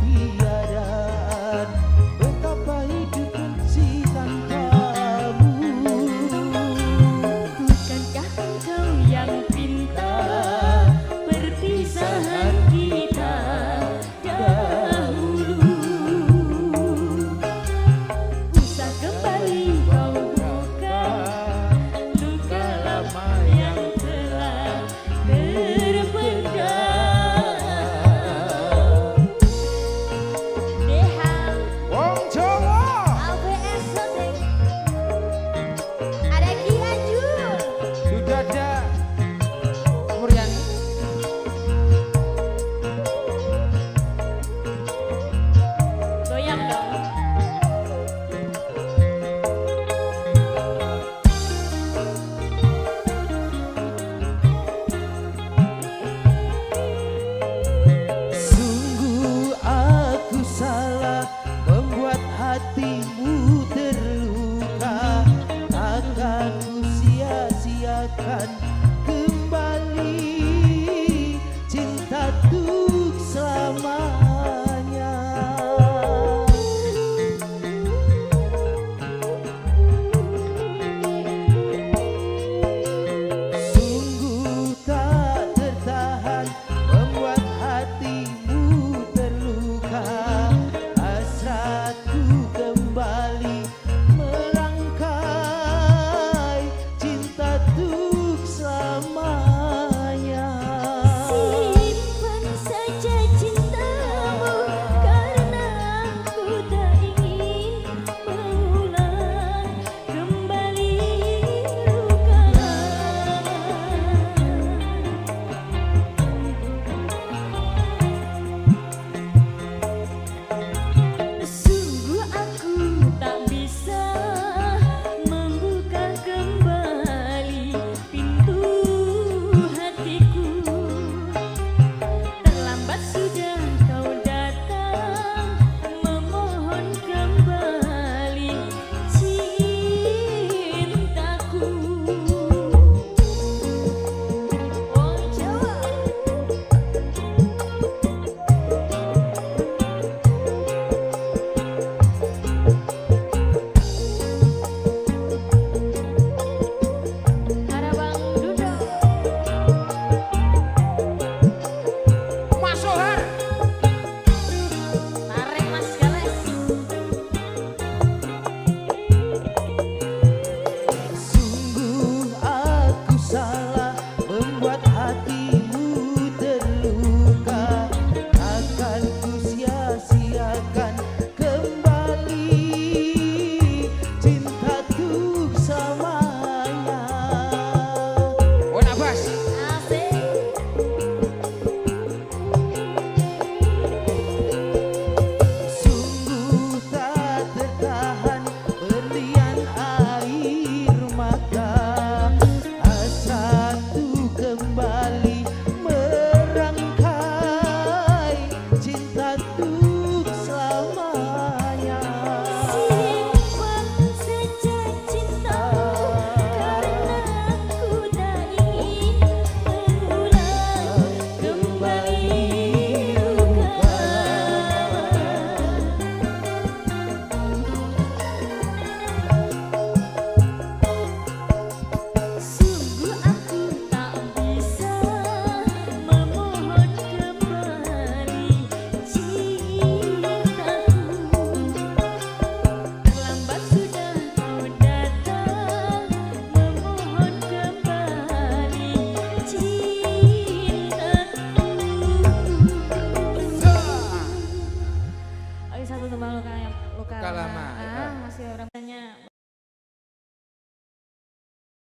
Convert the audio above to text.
luka,